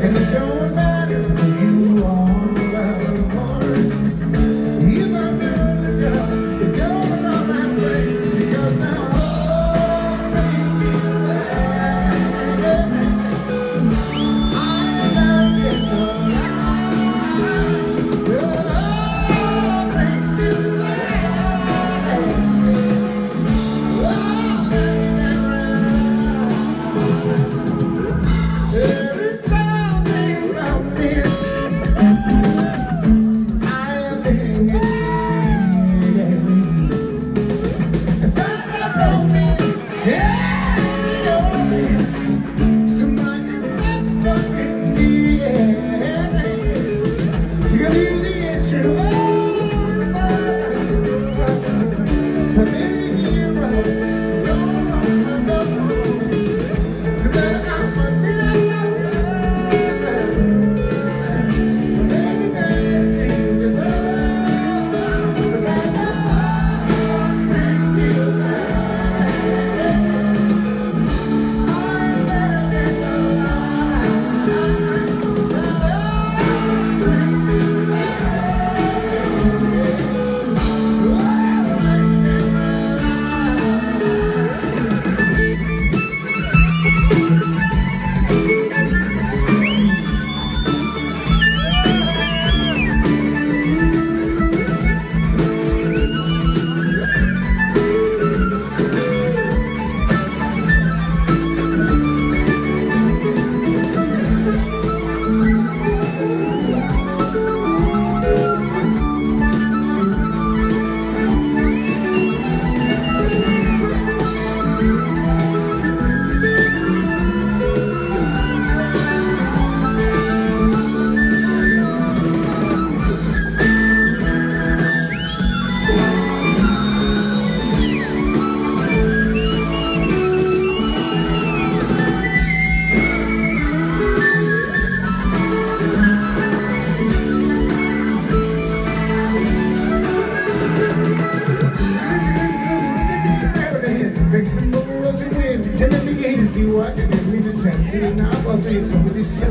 And it don't any Now I'm going to